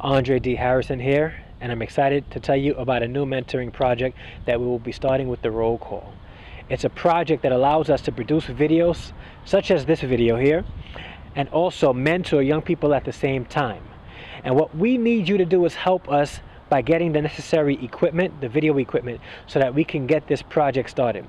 Andre D. Harrison here, and I'm excited to tell you about a new mentoring project that we will be starting with the ROLE Call. It's a project that allows us to produce videos such as this video here and also mentor young people at the same time. And what we need you to do is help us by getting the necessary equipment, the video equipment, so that we can get this project started.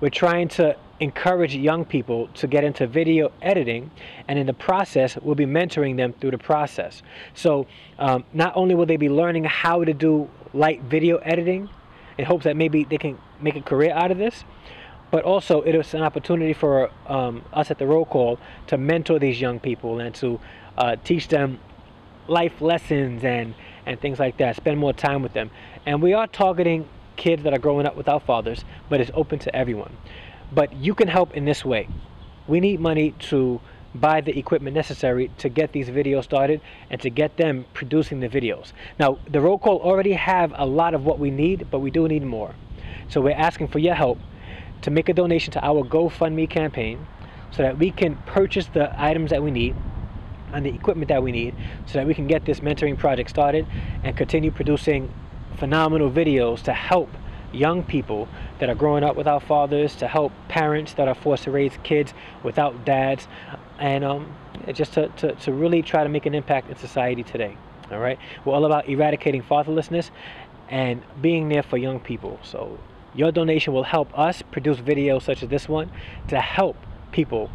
We're trying to encourage young people to get into video editing, and in the process, we'll be mentoring them through the process. So, um, not only will they be learning how to do light video editing in hopes that maybe they can make a career out of this, but also it is an opportunity for um, us at the ROLE Call to mentor these young people and to uh, teach them life lessons and and things like that spend more time with them and we are targeting kids that are growing up without fathers but it's open to everyone but you can help in this way. We need money to buy the equipment necessary to get these videos started and to get them producing the videos. Now the ROLE Call already have a lot of what we need but we do need more. So we're asking for your help to make a donation to our GoFundMe campaign so that we can purchase the items that we need and the equipment that we need so that we can get this mentoring project started and continue producing phenomenal videos to help young people that are growing up without fathers, to help parents that are forced to raise kids without dads, and um, just to, to, to really try to make an impact in society today. All right, we're all about eradicating fatherlessness and being there for young people. So your donation will help us produce videos such as this one to help people,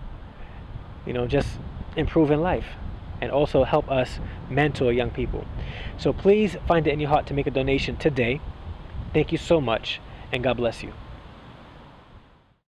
you know, just improve in life and also help us mentor young people. So please find it in your heart to make a donation today. Thank you so much and God bless you.